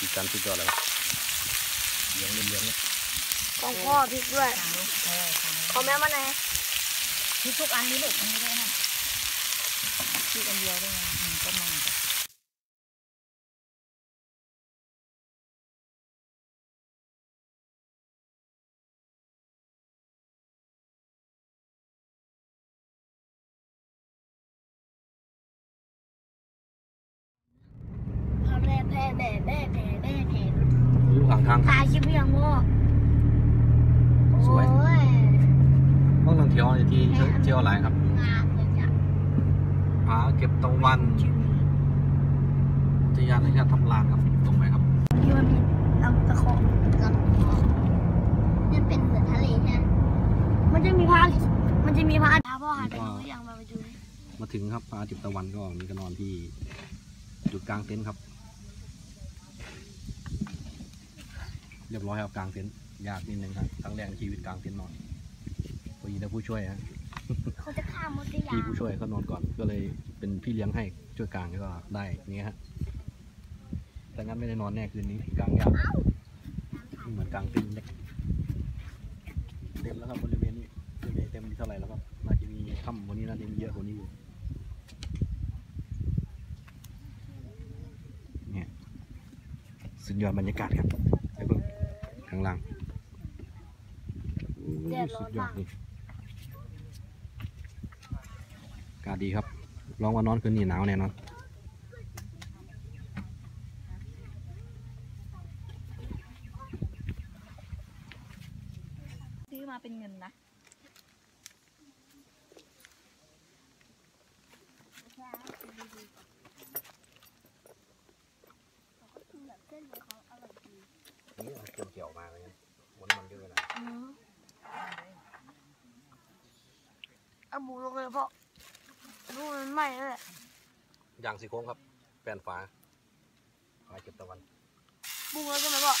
สีสันสุดยอดเลยครับเหลืองเหลืองๆเลยของพ่อพริกด้วยทางลูกเออทางลูกของแม่มาไหนที่ทุกอันนี้ลูกมันไม่ได้นะที่อันเดียวด้วยไงอืมก็มัน พ่อแม่แพ่แม่แม่แพ่แม่แพ่ อยู่ข้างทาง ถ่ายคลิปยังพ่อ สวย โอ้ย ต้องท่องเที่ยวในที่เที่ยวหลายครับ งามเลยจ้ะ ผา เก็บตะวันอุทยานแห่งชาติทับลานครับตรงไปครับที่มันมีลำตะคองลำตะคองนี่เป็นเหมือนทะเลใช่ไหมมันจะมีพระมันจะมีพระอาพ่อหาไปดูหรือยังมาไปดูดิมาถึงครับผาเก็บตะวันก็มีก็นอนที่จุดกลางเต็นท์ครับ เรียบร้อยครับกลางเต็นท์ยากนิดนึงครับครั้งแรกในชีวิตกลางเต็นท์นอนพอดีแต่ผู้ช่วยฮะ เขาจะฆ่ามดได้ยัพี่งผู้ช่วยเขานอนก่อนก็เลยเป็นพี่เลี้ยงให้ช่วยกลางแล้วก็ได้อย่างเงี้ยฮะแต่งั้นไม่ได้นอนแน่คืนนี้กลางยากเหมือนกลางเต็นท์เล็กเต็มแล้วครับบริเวณนี้บริเวณเต็มที่เท่าไหร่แล้วครับน่าจะมีถ้ำวันนี้น่าจะมีเยอะกว่านี้อยู่เนี่ยสุดยอดบรรยากาศครับไปเบิ่งข้างล่างโอ้โหสุดยอดนี่อากาศดีครับลองว่านอนคืนนี้หนาวแน่นอนซื้อมาเป็นเงินนะนี่เอาเกี่ยวมาเลยมันมันเยอะนะอืมเอาหมูลงเลยพ่อ ดูมันไหม้แล้วแหละอย่างสีโค้งครับ แปลนฟ้าฟ้าเก็บตะวันบุ้งแล้วใช่ไหมพ่อ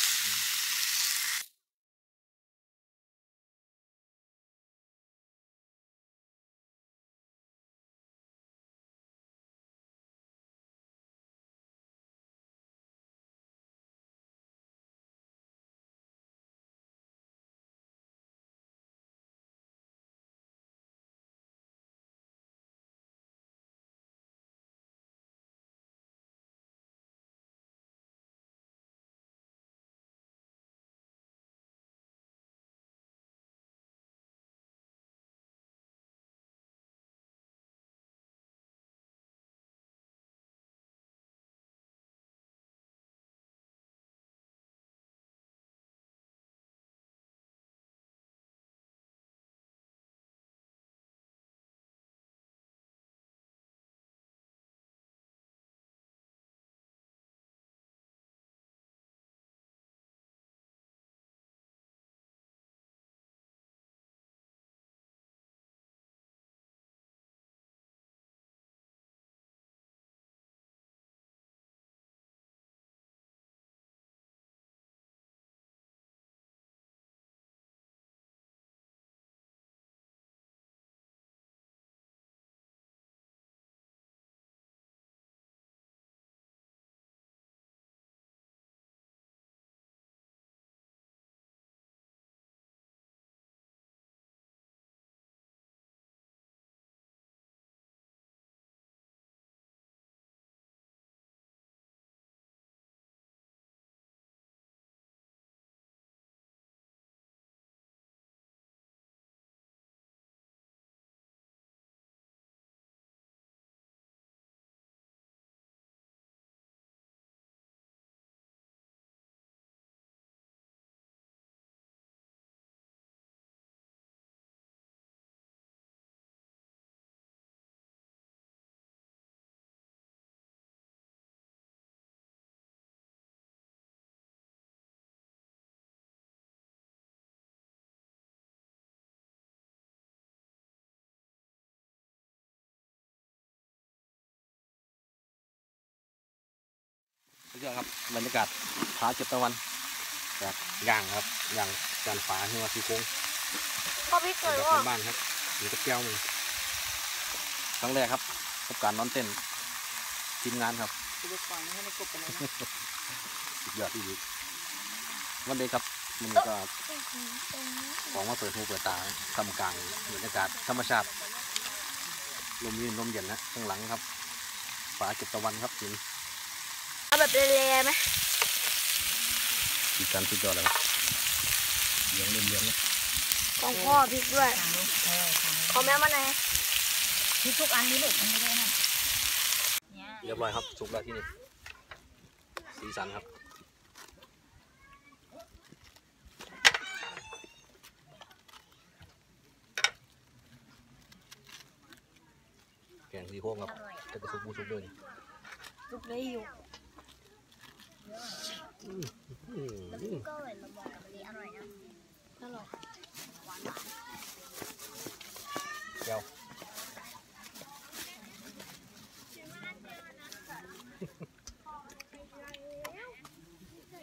ยอดครับบรรยากาศผาเก็บตะวันแบบย่างครับย่างจานฟ้าที่ว่าสีโค้งพ่อพริกแบเลยบพ่อบ้านๆครับมีกับแก้วหนึ่งครั้งแรกครับกับการนอนเต้นทีมงานครับจะไปฟังให้มันกบกันเลยนะสุดยอดที่ดีวันเด็กครับมันก็ของมาเปิดหูเปิดตาทำกลางบรรยากาศธรรมชาติลมเย็นลมเย็นนะข้างหลังครับฝาเก็บตะวันครับหิน เอาแบบเละๆไหมสีกันสุดยอดเลยครับเลี้ยงเลี้ยงเลี้ยงนะของพ่อพริกด้วยทางลูกเออทางลูกของแม่มาไหนพริกทุกอันนี้ลูกมันไม่ได้นะเนี่ยเรียบร้อยครับสุกแล้วที่นี่สีสันครับแกงสีโค้งครับจะกระสุกบูสุกด้วยนี่ลูกเลยอยู่ อืมก็เหมือนเราบอกกับนี้อร่อยนะอร่อย แก้ว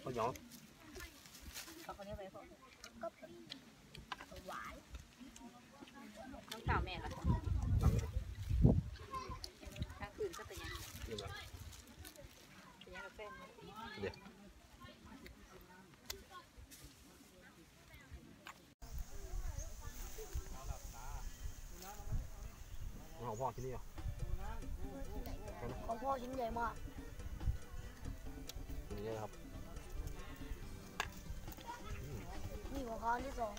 ข้าวเหนียว เอาคนนี้ไปพวก ก็เผ็ดหวาน น้องสาวแม่ละทางอื่นก็เป็นยัง นี่แบบ เป็นยังกับแฟนไหม เดี๋ยวของพ่อชิ้นนี้เหรอของพ่อชิ้นใหญ่มากนี่ครับนี่ของเขาที่สอง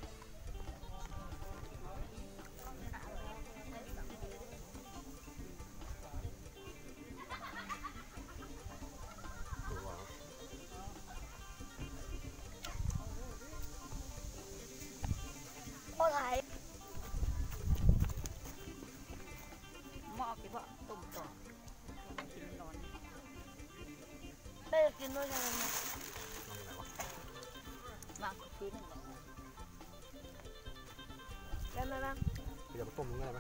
กินด้วยใช่ไหมเนี่ยน้องไหนวะวางพื้นหนึ่งเลยได้ไหมบ้างพี่จะมาต้มง่ายไหม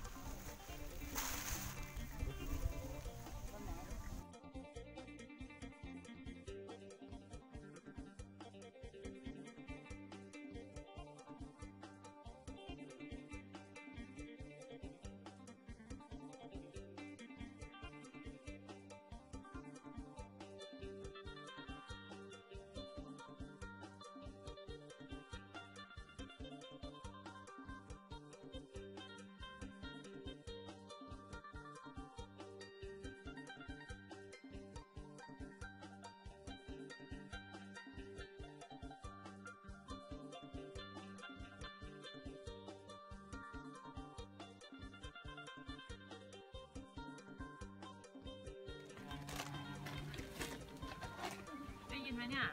ได้ยินไหมเนี่ย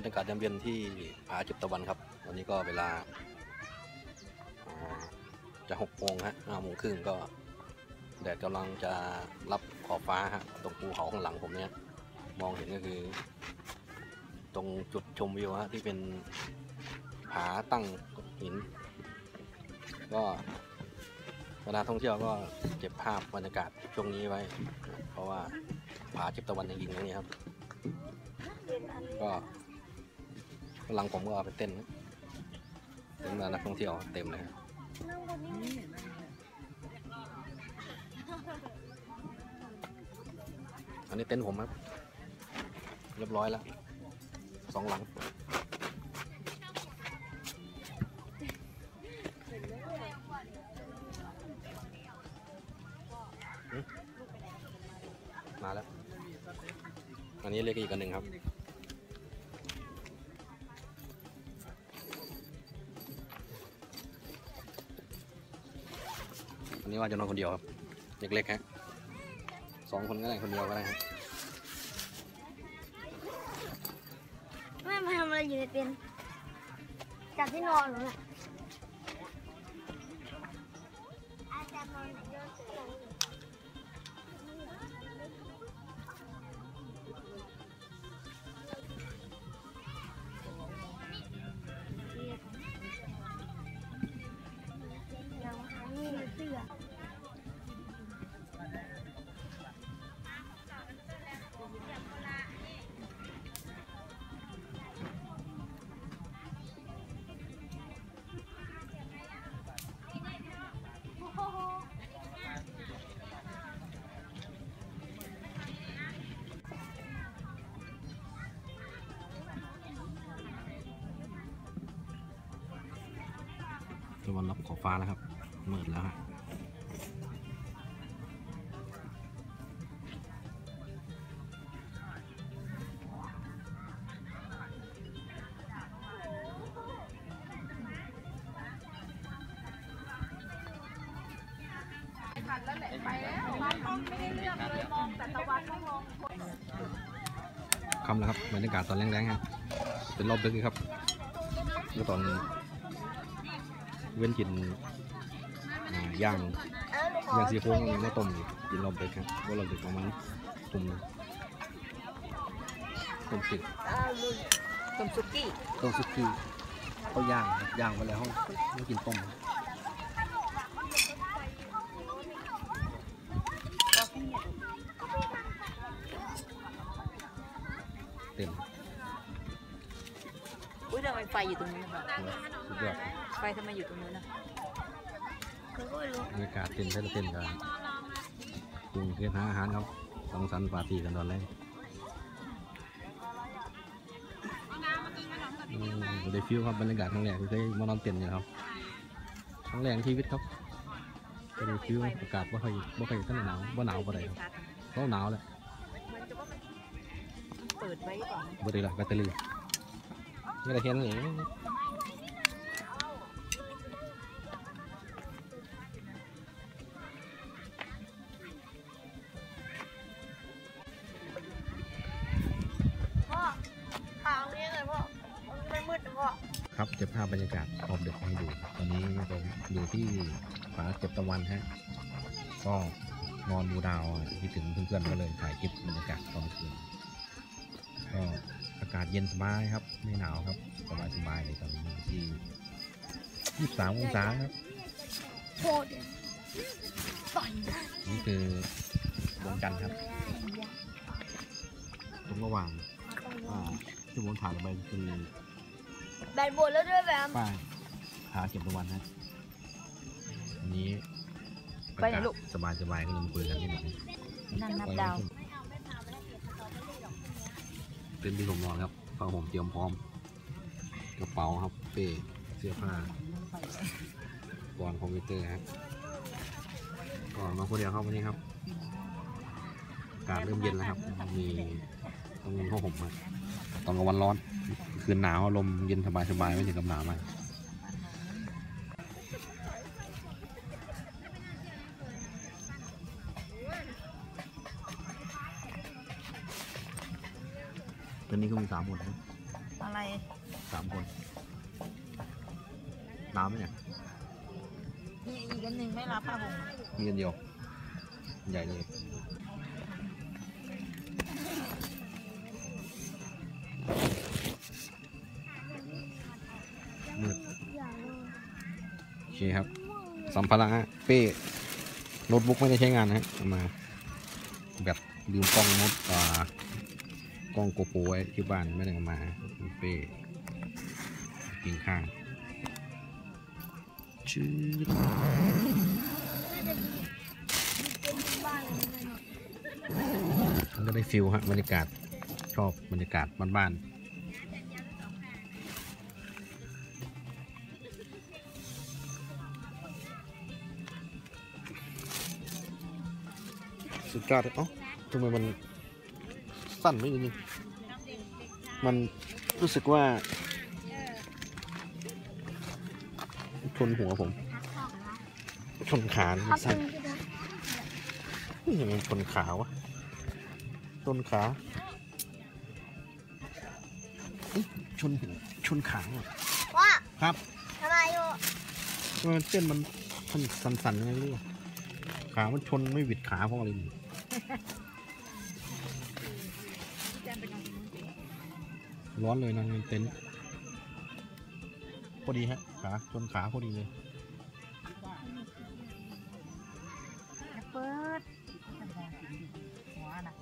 รรยากาศยามเย็นที่ผาจุดตะวันครับวันนี้ก็เวลาอ่าจะหกโมงฮะห้าโมงครึ่งก็ แดดกำลังจะรับขอบฟ้าฮะ ตรงภูเขาข้างหลังผมเนี่ย มองเห็นก็คือ ตรงจุดชมวิวฮะที่เป็นผาตั้งหิน ก็เวลาท่องเที่ยวก็เก็บภาพบรรยากาศช่วงนี้ไว้ เพราะว่าผาจิบตะวันจริงๆนะนี่ครับก็ กำลังผมก็เอาไปเต้นนะเต้นมานักท่องเที่ยวเต็มเลยฮะนั่งบอันนี้เต้นท์ผมครับ เรียบร้อยแล้วสองหลังมาแล้ว อันนี้เรียกอีกอันหนึ่งครับ นนี้ว่าจะนอนคนเดียวครับเล็กๆฮะสองคนก็ได้คนเดียวก็ได้ครับแม่มาทำอะไรอยู่ในเต็นท์จัดที่นอนหนูน่ะ วันรับขอบฟ้าแล้วครับมืดแล้วฮะคำแล้วครับบรรยากาศตอนแรงๆฮะเป็นรอบดึกครับเมื่อตอน เว้นกินอ่าย่างเออหนูขอย่างซี่โครงยังมาต้มอยู่กินรอบดึกครับว่ารอบดึกประมาณตุ่มหนึ่งต้มสิบเออหนูต้มซุกี้ต้มสุกี้เขาย่างครับย่างไปแล้วเขาไม่กินต้มเต็มอุ้ยทำไมไฟอยู่ตรงนู้นนะครับสุดยอด ไฟทำไมอยู่ตรงนู้นนะคือก็ไม่รู้บรรยากาศเต็มเต้นเต้นกันปรุงเพื่อหาอาหารครับสังสรรค์ปาร์ตี้กันตอนแรกอืมได้ฟิลครับบรรยากาศครั้งแรกที่เคยมานอนเต็นท์เนี่ยครับครั้งแรกในชีวิตครับก็ได้ฟิลอากาศว่าค่อยว่าค่อยท่านหนาวว่าหนาวปะไรครับก็หนาวแหละมันจะว่ามันเปิดไว้ก่อนบ่ได้ละแบตเตอรี่ไม่ได้เห็นเลยพ่ บเก็บภาพบรรยากาศรอบดึกให้ดู ตอนนี้เราอยู่ที่ผาเก็บตะวันฮะ ก็นอนดูดาวอะคิดถึงเพื่อนๆก็เลยถ่ายคลิปบรรยากาศตอนคืนก็อากาศเย็นสบายครับ ไม่หนาวครับ สบายสบายๆเลยตอนนี้อยู่ที่23องศาครับโทษเดี๋ยวต่อยนะนี่คือดวงจันทร์ครับตรงระหว่างอ่าที่ผมถ่ายลงไปคือ แบนบนแล้วด้วยแบบป้ายผาเก็บตะวันฮะอันนี้ไปไหนลูก สบายสบายๆก็เลยมาคุยกันนิดหน่อยนั่งนับดาวเป็นที่ผมนอนครับผ้าห่มเตรียมพร้อม กระเป๋าครับเป้เสื้อผ้าก่อนคอมพิวเตอร์ครับก่อนมาคนเดียวครับวันนี้ครับอากาศเริ่มเย็นแล้วครับ มีต้องมีผ้าห่มครับตอนกลางวันร้อน คืนหนาวลมเย็นสบายสบายๆไม่ถึงกับหนาวมากตอนนี้ก็มีสามคนครับอะไรสามคนหนาวไหมเนี่ยมีอีกอันหนึ่งไม่รับผ้าห่มมีกันเดียว ใหญ่เลย เคครับ สัมภาระเป้โน้ตบุ๊กไม่ได้ใช้งานนะฮะเอามาแบบลืมกล้องโน้ตอ่ากล้องโกโปรไว้ที่บ้านไม่ได้เอามาเป้กินข้างชื่อมันก็ได้ฟิลฮะบรรยากาศชอบบรรยากาศบ้านๆ สุดยอดเลยเอ้าทำไมมันสั้นไม่นิดนึงมันรู้สึกว่าชนหัวผมชนขามันพักสั้นนึงก็ได้นี่ยังไงชนขาวะต้นขาเอ๊ะชนหัวชนขาอะว่าครับทำไมอยู่ทำไมเส้นมันมันสั่นๆยังไงไม่รู้อะขา มันชนไม่หวิดขาเพราะอะไรนี่ ร้อนเลยนะในเต็นท์พอดีฮะขาชนขาพอดีเลยเปิดหัวนะ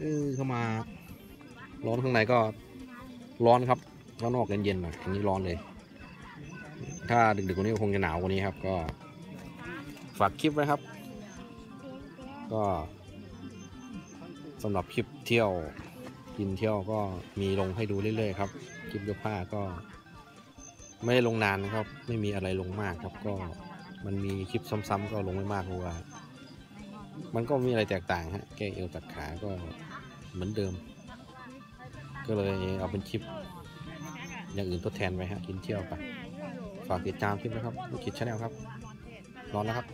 เออเข้ามา ร้อนข้างในก็ร้อนครับข้างนอกเย็นๆหน่อยอันนี้ร้อนเลย ถ้าดึกๆกว่านี้ก็คงจะหนาวกว่านี้ครับ ก็ฝากคลิปไว้ครับ ก็สำหรับคลิปเที่ยว กินเที่ยวก็มีลงให้ดูเรื่อยๆครับคลิปเสื้อผ้าก็ไม่ได้ลงนานนะครับ ไม่มีอะไรลงมากครับ ก็มันมีคลิปซ้ำๆก็ลงไม่มากเพราะว่า มันก็มีอะไรแตกต่างฮะแก้เอวตัดขาก็เหมือนเดิม ก็เลยเอาเป็นคลิป อย่างอื่นทดแทนไปฮะกินเที่ยวไปฝากติดตามคลิปนะครับลูกคิด channel ครับนอนแล้วครับ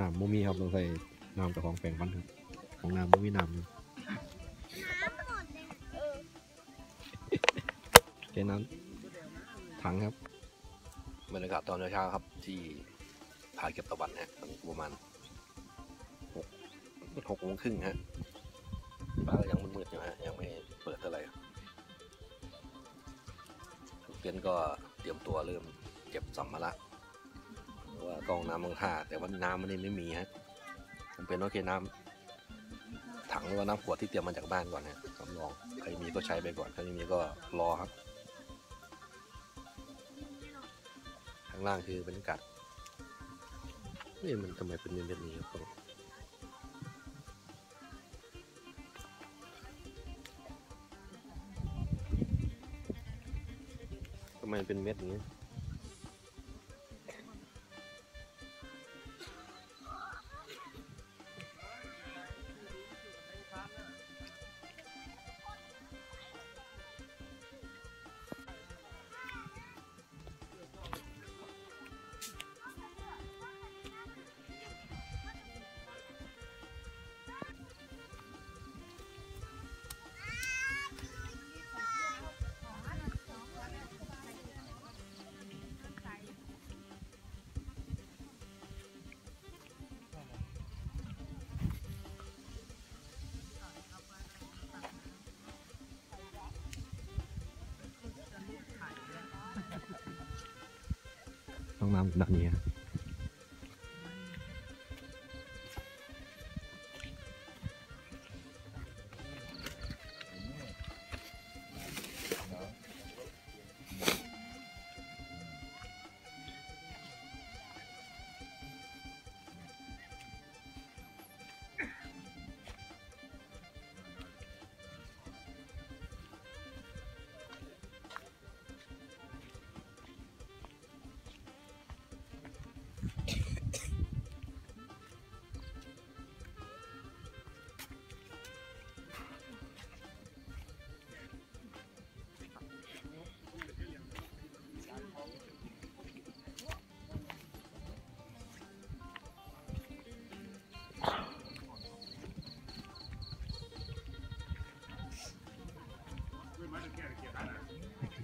น้ำบ่มีครับต้องใส่น้ำจากของแปลงฟันครับของน้ำบ่มีน้ำแค่นั้นถังครับบรรยากาศตอนเช้าครับที่ผาเก็บตะวันฮะตอนนี้ประมาณหกหกโมงครึ่งฮะฟ้ายังมืดๆอยู่ฮะยังไม่เปิดเท่าไหร่เต็นท์ก็เตรียมตัวเริ่มเก็บสัมภาระ กองน้ำลงท่าแต่ว่าน้ำมันนี่ไม่มีฮะผมเป็นโอเคน้ำถังหรือว่าน้ำขวดที่เตรียมมาจากบ้านก่อนฮะสำรองใครมีก็ใช้ไปก่อนใครไม่มีก็รอครับข้างล่างคือบรรยากาศนี่มันทำไมเป็นแบบนี้ครับทำไมเป็นเม็ดอย่างนี้ ห้องน้ำ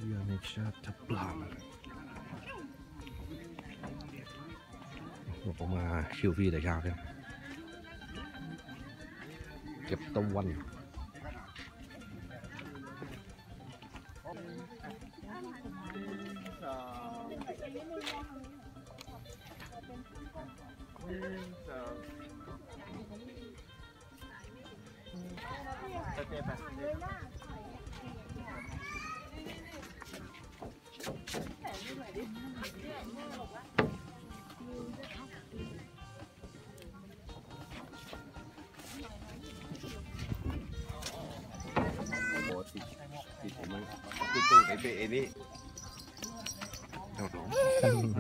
แบบนี้ครับเรือในชาติทับปลามผมมาชิว ติดตู้ไ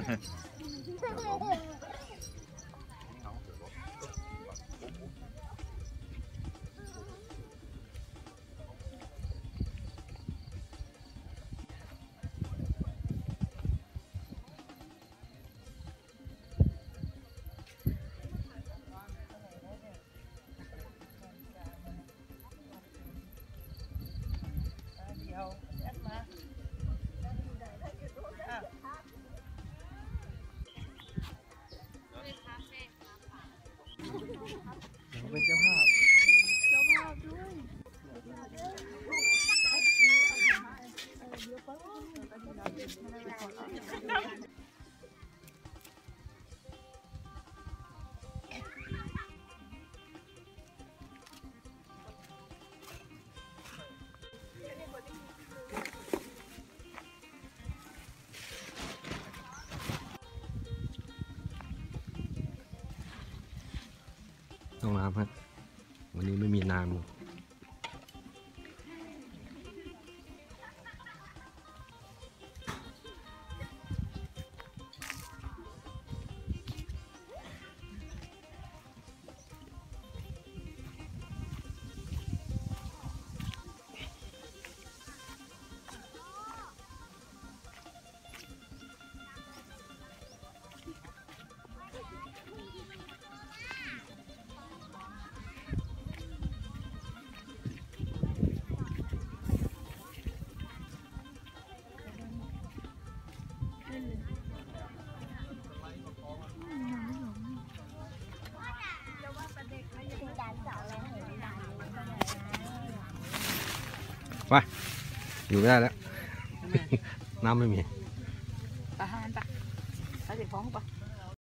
น้ำครับวันนี้ไม่มีน้ำ อยู่ไม่ได้แล้ว น้ำไม่มี ไปหานไปไปถึงท้องปะ